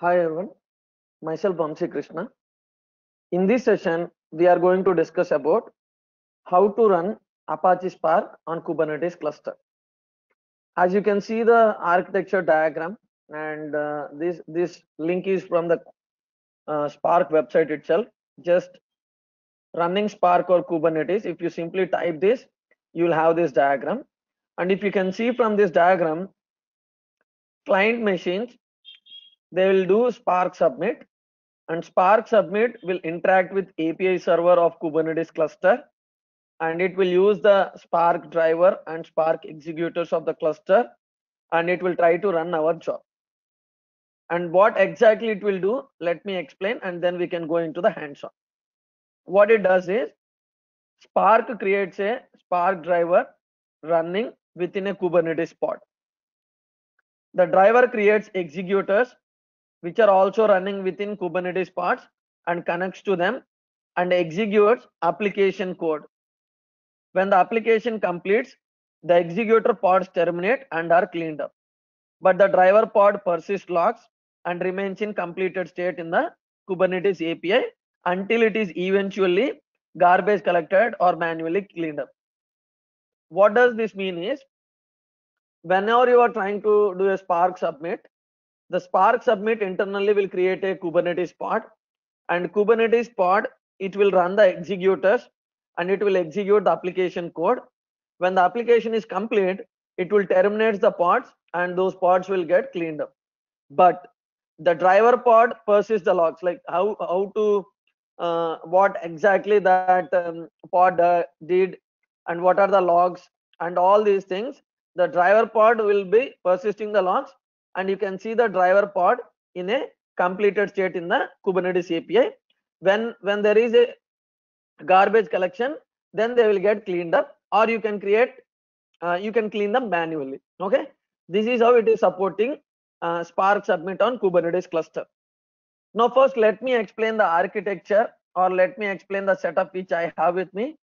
Hi everyone, myself Vamsi Krishna. In this session, we are going to discuss about how to run Apache Spark on Kubernetes cluster. As you can see the architecture diagram and uh, this, this link is from the uh, Spark website itself. Just running Spark or Kubernetes, if you simply type this, you will have this diagram. And if you can see from this diagram, client machines they will do spark submit and spark submit will interact with api server of kubernetes cluster and it will use the spark driver and spark executors of the cluster and it will try to run our job. And what exactly it will do let me explain and then we can go into the hands on what it does is spark creates a spark driver running within a kubernetes pod. The driver creates executors which are also running within Kubernetes pods and connects to them and executes application code. When the application completes, the executor pods terminate and are cleaned up. But the driver pod persists logs and remains in completed state in the Kubernetes API until it is eventually garbage collected or manually cleaned up. What does this mean is, whenever you are trying to do a Spark submit, the Spark submit internally will create a Kubernetes pod and Kubernetes pod, it will run the executors and it will execute the application code. When the application is complete, it will terminate the pods and those pods will get cleaned up. But the driver pod persists the logs, like how, how to, uh, what exactly that um, pod uh, did and what are the logs and all these things. The driver pod will be persisting the logs and you can see the driver pod in a completed state in the Kubernetes API. When, when there is a garbage collection, then they will get cleaned up or you can create, uh, you can clean them manually. Okay. This is how it is supporting uh, Spark submit on Kubernetes cluster. Now first let me explain the architecture or let me explain the setup which I have with me.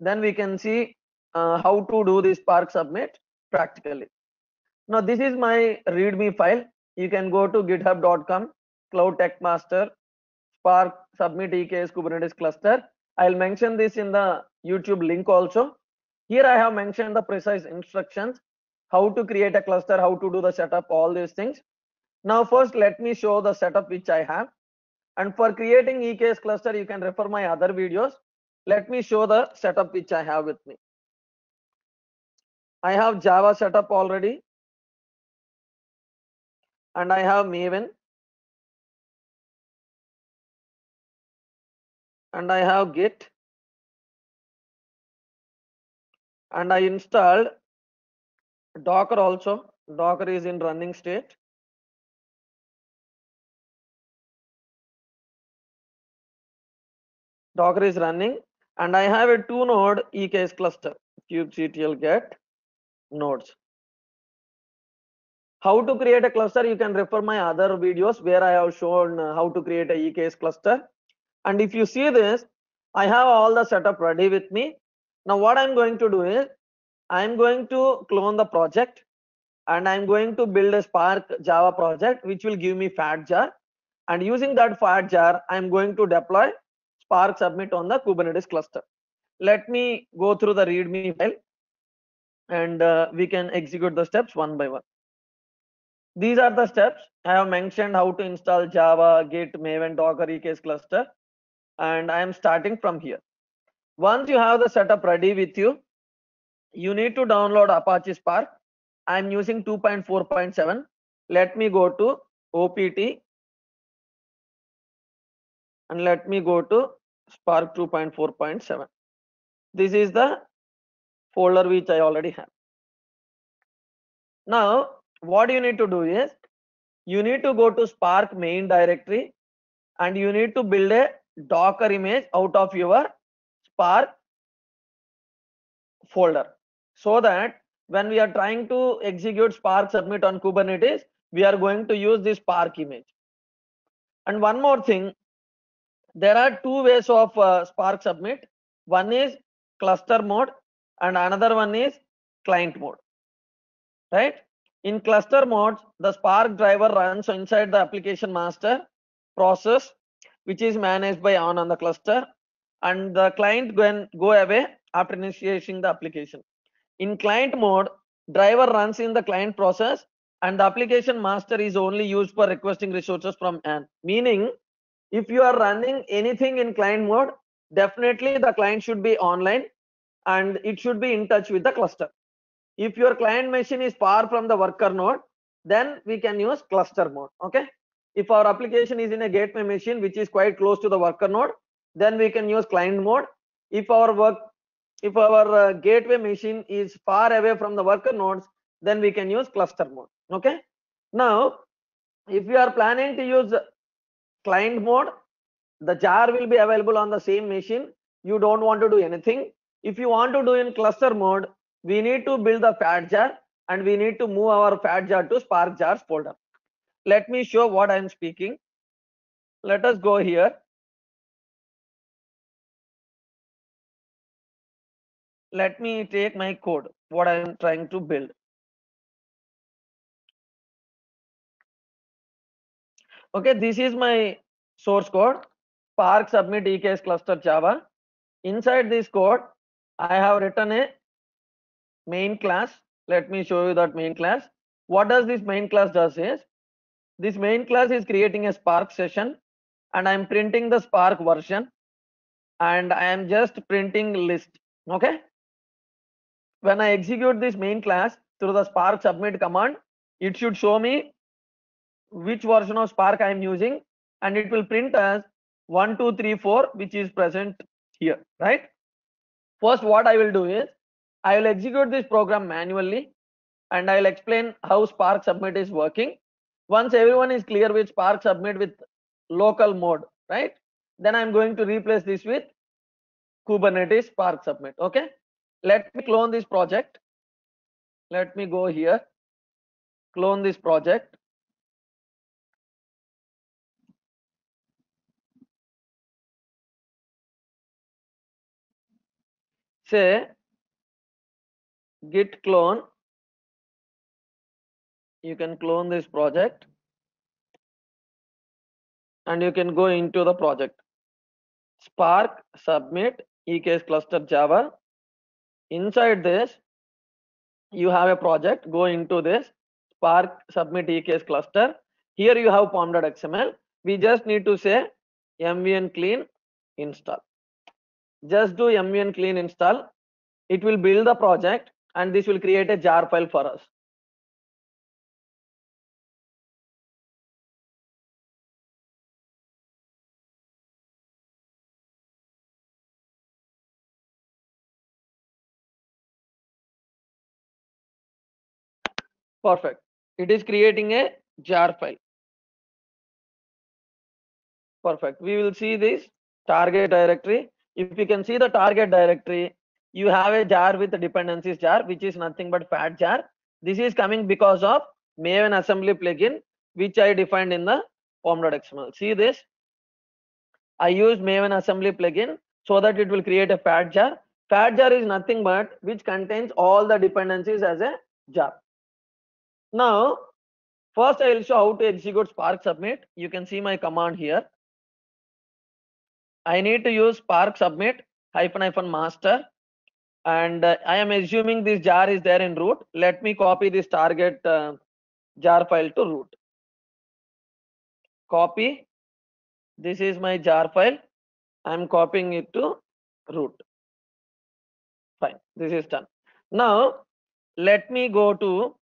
Then we can see uh, how to do this Spark submit practically. Now this is my readme file. You can go to github.com, cloud tech master, spark submit EKS Kubernetes cluster. I'll mention this in the YouTube link also. Here I have mentioned the precise instructions, how to create a cluster, how to do the setup, all these things. Now first let me show the setup which I have. And for creating EKS cluster, you can refer my other videos. Let me show the setup which I have with me. I have Java setup already and I have Maven and I have Git and I installed Docker also. Docker is in running state. Docker is running and I have a two node EKS cluster kubectl get nodes how to create a cluster you can refer my other videos where i have shown how to create a eks cluster. And if you see this i have all the setup ready with me. Now what i'm going to do is i'm going to clone the project and i'm going to build a spark java project which will give me fat jar. And using that fat jar i'm going to deploy spark submit on the kubernetes cluster. Let me go through the readme file and uh, we can execute the steps one by one these are the steps. I have mentioned how to install java git maven docker eks cluster and i am starting from here. Once you have the setup ready with you you need to download apache spark. I am using 2.4.7 let me go to opt and let me go to spark 2.4.7 this is the folder which i already have. Now what you need to do is you need to go to spark main directory and you need to build a docker image out of your spark folder. So that when we are trying to execute spark submit on kubernetes we are going to use this spark image. And one more thing there are two ways of uh, spark submit. One is cluster mode and another one is client mode. Right In cluster mode, the Spark driver runs inside the application master process, which is managed by on on the cluster, and the client go, go away after initiating the application. In client mode, driver runs in the client process and the application master is only used for requesting resources from an meaning if you are running anything in client mode definitely the client should be online and it should be in touch with the cluster if your client machine is far from the worker node then we can use cluster mode okay? If our application is in a gateway machine which is quite close to the worker node then we can use client mode. If our work if our uh, gateway machine is far away from the worker nodes then we can use cluster mode okay? Now if we are planning to use client mode the jar will be available on the same machine. You don't want to do anything. If you want to do in cluster mode we need to build the fat jar and we need to move our fat jar to spark jars folder. Let me show what i am speaking. Let us go here. Let me take my code what i am trying to build. Okay this is my source code spark submit eks cluster java. Inside this code i have written a main class. Let me show you that main class. What does this main class does is this main class is creating a spark session and i'm printing the spark version and i am just printing list okay? When i execute this main class through the spark submit command it should show me which version of Spark I am using and it will print as 1, 2, 3, 4 which is present here, right? First what I will do is I will execute this program manually and I will explain how Spark Submit is working. Once everyone is clear with Spark Submit with local mode, right? Then I'm going to replace this with Kubernetes Spark Submit, okay? Let me clone this project. Let me go here, clone this project say git clone. You can clone this project. And you can go into the project. Spark submit eks cluster java. Inside this you have a project. Go into this. Spark submit eks cluster. Here you have pom.xml we just need to say mvn clean install. Just do mvn clean install. It will build the project and this will create a jar file for us. Perfect. It is creating a jar file. Perfect. We will see this target directory. If you can see the target directory, you have a jar with dependencies jar, which is nothing but fat jar. This is coming because of Maven assembly plugin, which I defined in the pom.xml. See this? I use Maven assembly plugin so that it will create a fat jar. Fat jar is nothing but which contains all the dependencies as a jar. Now, first I will show how to execute Spark submit. You can see my command here. I need to use Spark submit hyphen hyphen master and uh, I am assuming this jar is there in root. Let me copy this target uh, jar file to root. Copy. This is my jar file. I'm copying it to root. Fine. This is done. Now let me go to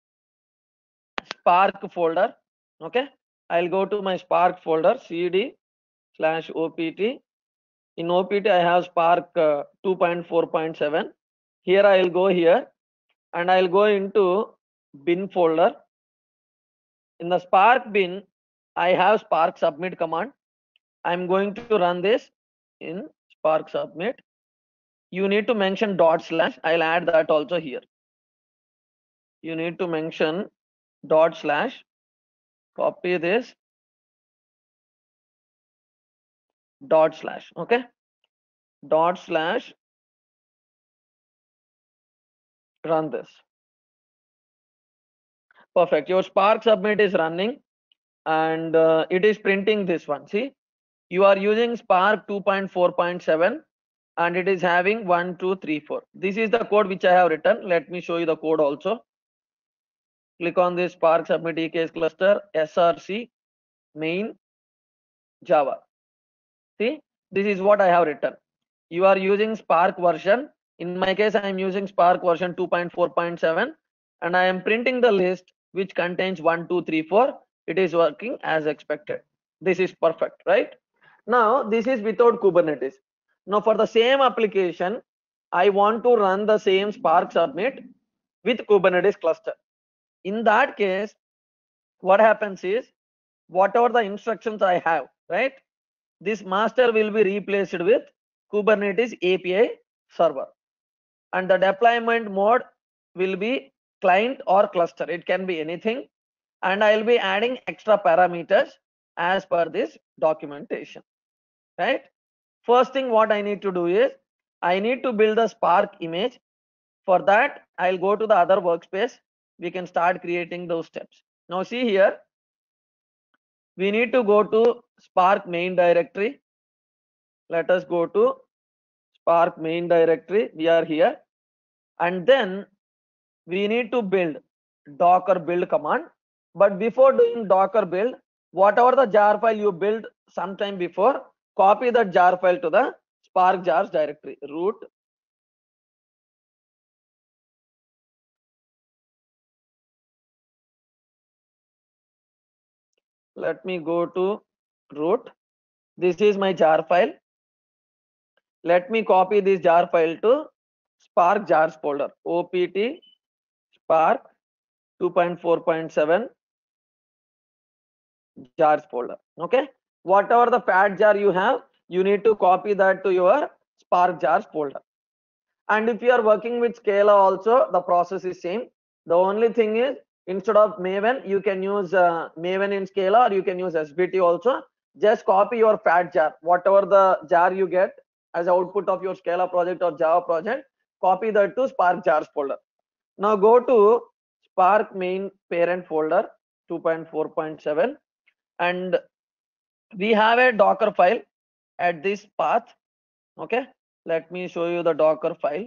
Spark folder. Okay. I'll go to my Spark folder cd slash opt in OPT, I have Spark uh, 2.4.7. Here I will go here and I will go into bin folder. In the Spark bin, I have Spark submit command. I'm going to run this in Spark submit. You need to mention dot slash. I'll add that also here. You need to mention dot slash. Copy this dot slash okay dot slash run this Perfect. Your Spark submit is running and uh, it is printing this one. See, you are using Spark 2.4.7 and it is having 1, 2, 3, 4. This is the code which I have written. Let me show you the code also. Click on this Spark submit EKS cluster, SRC, main, Java. See, this is what I have written. You are using Spark version. In my case, I am using Spark version 2.4.7 and I am printing the list which contains 1, 2, 3, 4. It is working as expected. This is perfect, right? Now, this is without Kubernetes. Now, for the same application, I want to run the same Spark submit with Kubernetes cluster. In that case, what happens is, whatever the instructions I have, right? This master will be replaced with Kubernetes API server. And the deployment mode will be client or cluster. It can be anything. And I'll be adding extra parameters as per this documentation, right? First thing what I need to do is, I need to build a Spark image. For that, I'll go to the other workspace. We can start creating those steps. Now see here, we need to go to Spark main directory. Let us go to Spark main directory. We are here. And then we need to build docker build command. But before doing docker build, whatever the jar file you build sometime before, copy that jar file to the Spark jars directory root. Let me go to root. This is my jar file. Let me copy this jar file to Spark jars folder. OPT Spark 2.4.7 jars folder. Okay. Whatever the fat jar you have, you need to copy that to your Spark jars folder. And if you are working with Scala also, the process is same. The only thing is instead of Maven, you can use uh, Maven in Scala or you can use SBT also. Just copy your fat jar, whatever the jar you get as output of your Scala project or Java project, copy that to Spark jars folder. Now go to Spark main parent folder 2.4.7 and we have a Docker file at this path. Okay, let me show you the Docker file.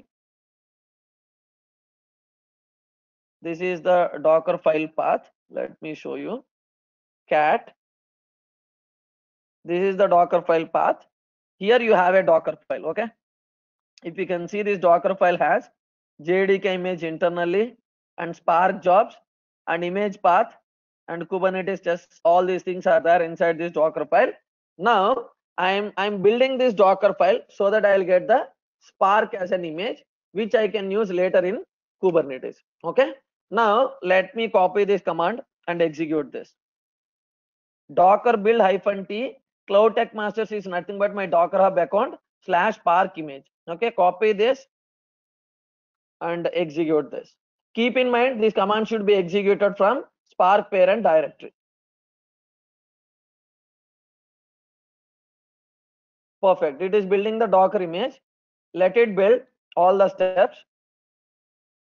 This is the Docker file path. Let me show you. Cat. This is the Docker file path. Here you have a Docker file. Okay. If you can see this Docker file has JDK image internally and Spark jobs and image path and Kubernetes just All these things are there inside this Docker file. Now I'm I'm building this Docker file so that I'll get the Spark as an image, which I can use later in Kubernetes. Okay. Now let me copy this command and execute this. Docker build hyphen t cloud tech masters is nothing but my docker hub account slash spark image. Okay, copy this and execute this. Keep in mind this command should be executed from spark parent directory. Perfect. It is building the docker image. Let it build all the steps.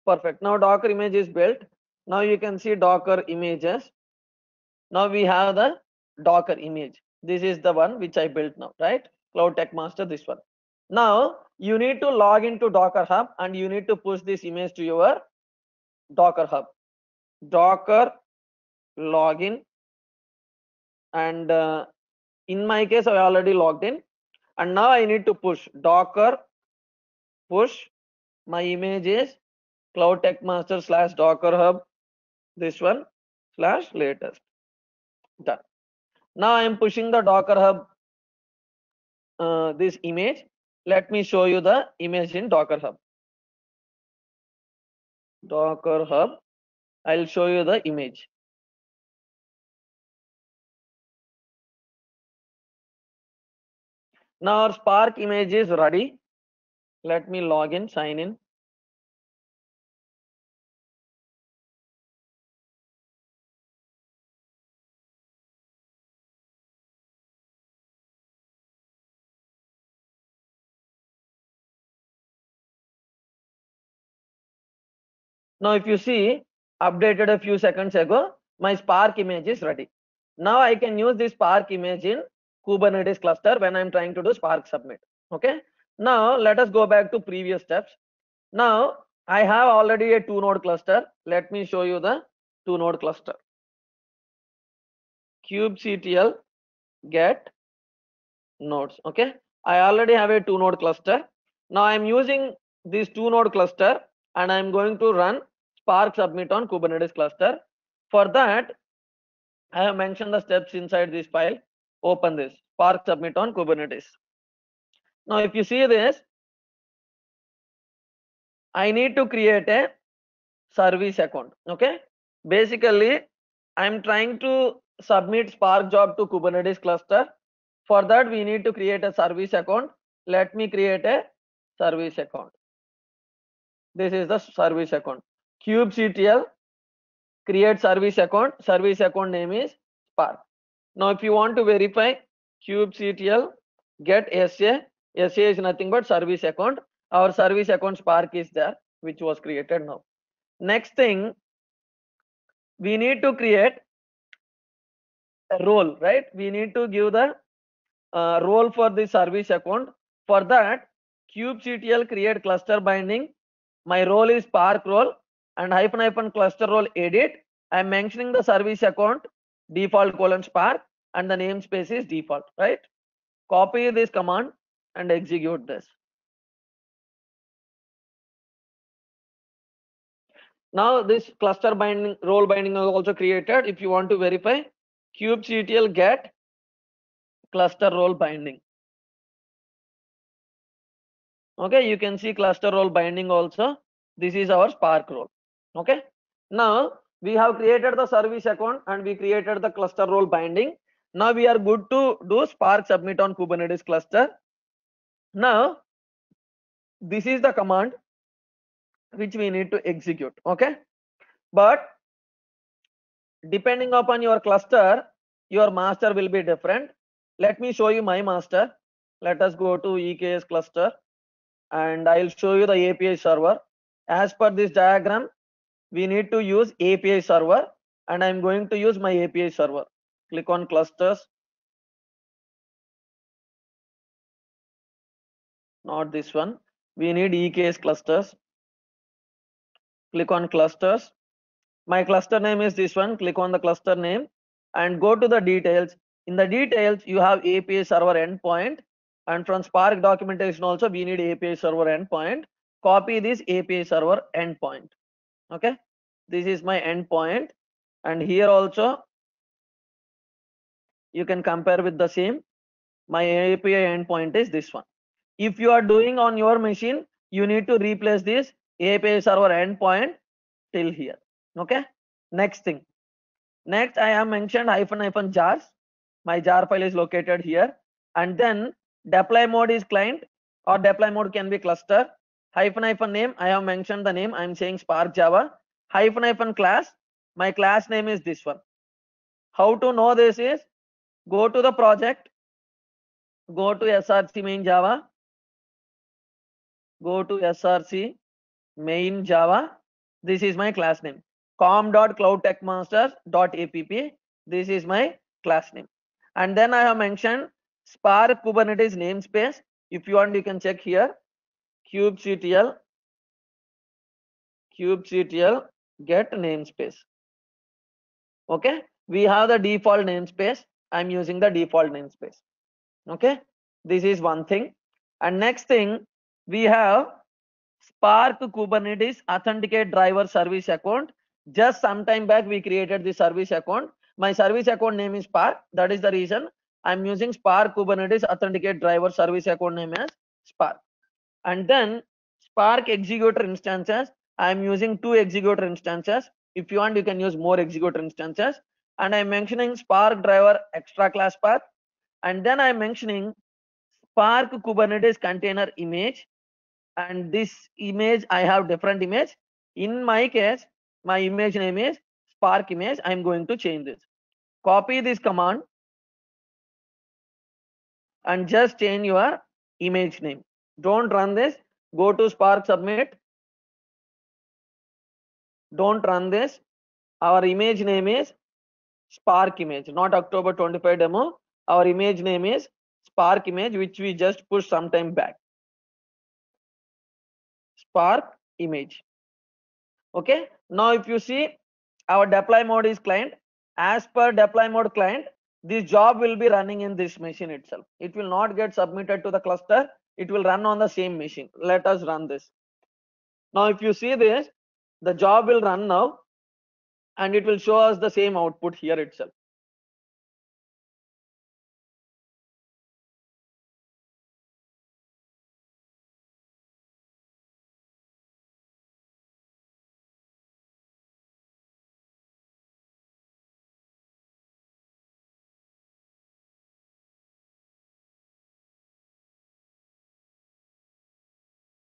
Perfect. Now docker image is built. Now you can see docker images. Now we have the docker image. This is the one which I built now, right? Cloud Tech Master, this one. Now you need to log into Docker Hub and you need to push this image to your Docker Hub. Docker login and uh, in my case I already logged in and now I need to push Docker push my image is Cloud Tech Master slash Docker Hub this one slash latest done. Now I am pushing the Docker Hub uh, this image. Let me show you the image in Docker Hub. Docker Hub. I'll show you the image. Now our Spark image is ready. Let me log in, sign in. Now, if you see, updated a few seconds ago, my Spark image is ready. Now I can use this Spark image in Kubernetes cluster when I'm trying to do Spark submit. Okay. Now let us go back to previous steps. Now I have already a two node cluster. Let me show you the two node cluster. kubectl get nodes. Okay. I already have a two node cluster. Now I'm using this two node cluster and I'm going to run Spark submit on Kubernetes cluster. For that, I have mentioned the steps inside this file. Open this Spark submit on Kubernetes. Now, if you see this, I need to create a service account. Okay. Basically, I'm trying to submit Spark job to Kubernetes cluster. For that, we need to create a service account. Let me create a service account. This is the service account. Kubectl create service account. Service account name is Spark. Now, if you want to verify kubectl get SA, SA is nothing but service account. Our service account Spark is there, which was created now. Next thing, we need to create a role, right? We need to give the uh, role for the service account. For that, kubectl create cluster binding. My role is Spark role and hyphen hyphen cluster role edit. I'm mentioning the service account default colon Spark and the namespace is default, right? Copy this command and execute this. Now this cluster binding role binding is also created. If you want to verify kubectl get cluster role binding. Okay, you can see cluster role binding also. This is our Spark role. Okay. Now we have created the service account and we created the cluster role binding. Now we are good to do Spark submit on Kubernetes cluster. Now this is the command which we need to execute. Okay. But depending upon your cluster, your master will be different. Let me show you my master. Let us go to EKS cluster and I'll show you the API server. As per this diagram, we need to use API server and I'm going to use my API server. Click on clusters. Not this one. We need EKS clusters. Click on clusters. My cluster name is this one. Click on the cluster name and go to the details. In the details, you have API server endpoint and from Spark documentation also we need API server endpoint. Copy this API server endpoint. Okay, this is my endpoint, and here also you can compare with the same. My API endpoint is this one. If you are doing on your machine, you need to replace this API server endpoint till here. Okay, next thing. Next, I have mentioned hyphen hyphen jars. My jar file is located here, and then deploy mode is client or deploy mode can be cluster hyphen hyphen name i have mentioned the name i'm saying spark java. Hyphen hyphen class my class name is this one. How to know this is go to the project go to src main java go to src main java. This is my class name. com.cloudtechmasters.app this is my class name. And then i have mentioned Spark Kubernetes namespace. If you want, you can check here. Kubectl kubectl get namespace. Okay, we have the default namespace. I'm using the default namespace. Okay, this is one thing. And next thing, we have Spark Kubernetes authenticate driver service account. Just some time back, we created the service account. My service account name is Spark. That is the reason I'm using Spark Kubernetes Authenticate Driver Service Account name as Spark. And then Spark Executor instances, I'm using two executor instances. If you want, you can use more executor instances. And I'm mentioning Spark Driver extra class path. And then I'm mentioning Spark Kubernetes container image. And this image, I have different image. In my case, my image name is Spark image. I'm going to change this. Copy this command and just change your image name. Don't run this. Go to Spark Submit. Don't run this. our image name is Spark image, not October 25 demo. Our image name is Spark image, which we just pushed sometime back. Spark image. Okay. Now, if you see our deploy mode is client, as per deploy mode client, this job will be running in this machine itself. It will not get submitted to the cluster. It will run on the same machine. Let us run this. Now, if you see this, the job will run now and it will show us the same output here itself.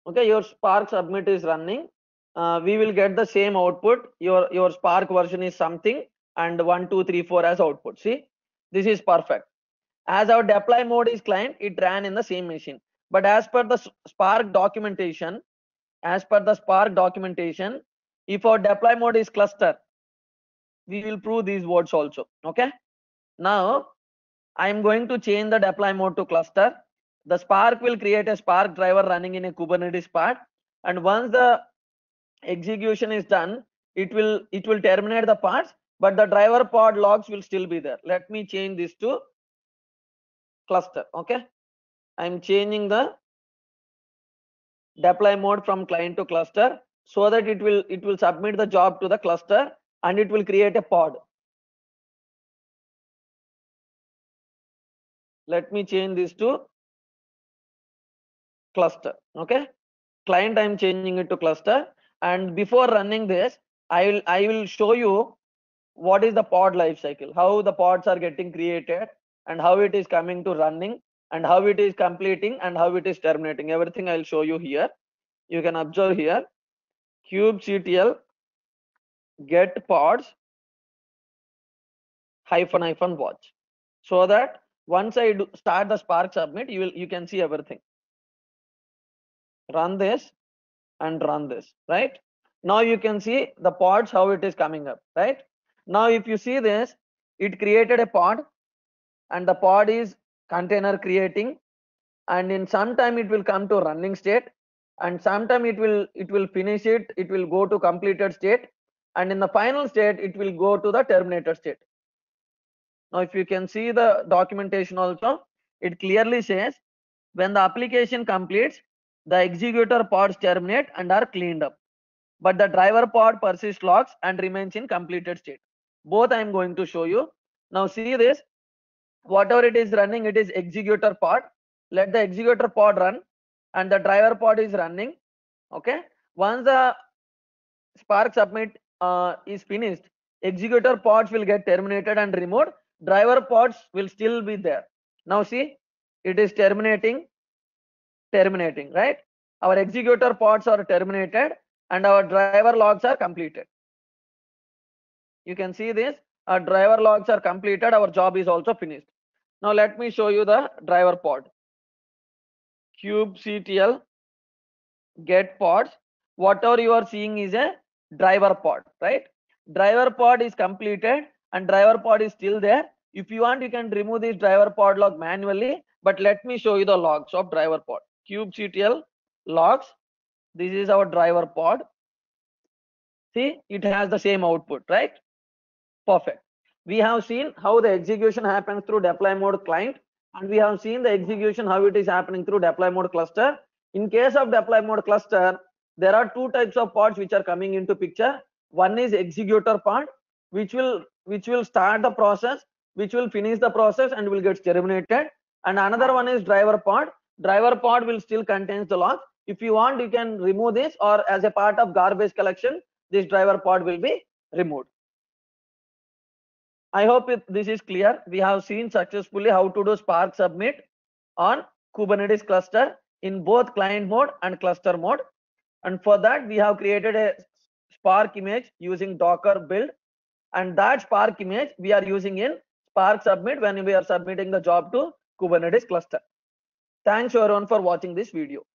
Okay your spark submit is running. Uh, we will get the same output. Your your spark version is something and one two three four as output. See this is perfect. As our deploy mode is client it ran in the same machine. But as per the spark documentation as per the spark documentation if our deploy mode is cluster we will prove these words also. Okay? Now i am going to change the deploy mode to cluster the Spark will create a Spark driver running in a Kubernetes pod. And once the execution is done, it will it will terminate the pods, but the driver pod logs will still be there. Let me change this to cluster. Okay. I'm changing the deploy mode from client to cluster so that it will it will submit the job to the cluster and it will create a pod. Let me change this to cluster okay? Client i'm changing it to cluster. And before running this i will i will show you what is the pod life cycle how the pods are getting created and how it is coming to running and how it is completing and how it is terminating. Everything i'll show you here. You can observe here. Kubectl get pods hyphen hyphen watch. So that once i do start the spark submit you will you can see everything run this and run this right? Now you can see the pods how it is coming up right? Now if you see this it created a pod and the pod is container creating and in some time it will come to running state and sometime it will it will finish it it will go to completed state and in the final state it will go to the terminated state. Now if you can see the documentation also it clearly says when the application completes the executor pods terminate and are cleaned up. But the driver pod persists logs and remains in completed state. Both i am going to show you. Now see this. Whatever it is running it is executor pod. Let the executor pod run and the driver pod is running. Okay? Once the spark submit uh, is finished executor pods will get terminated and removed. Driver pods will still be there. Now see it is terminating terminating, right? Our executor pods are terminated and our driver logs are completed. You can see this, our driver logs are completed, our job is also finished. Now let me show you the driver pod. kubectl get pods. Whatever you are seeing is a driver pod, right? Driver pod is completed and driver pod is still there. If you want, you can remove this driver pod log manually, but let me show you the logs of driver pod kubectl logs. This is our driver pod. See it has the same output right? Perfect. We have seen how the execution happens through deploy mode client and we have seen the execution how it is happening through deploy mode cluster. In case of deploy mode cluster there are two types of pods which are coming into picture. One is executor pod which will which will start the process which will finish the process and will get terminated and another one is driver pod driver pod will still contains the log if you want you can remove this or as a part of garbage collection this driver pod will be removed. I hope this is clear. We have seen successfully how to do spark submit on kubernetes cluster in both client mode and cluster mode. And for that we have created a spark image using docker build. And that spark image we are using in spark submit when we are submitting the job to kubernetes cluster Thanks everyone for watching this video.